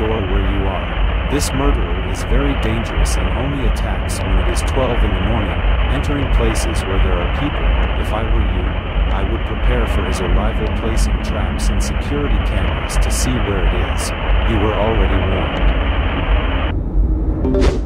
store where you are. This murderer is very dangerous and only attacks when it is 12 in the morning, entering places where there are people. If I were you, I would prepare for his arrival placing traps and security cameras to see where it is. You were already warned.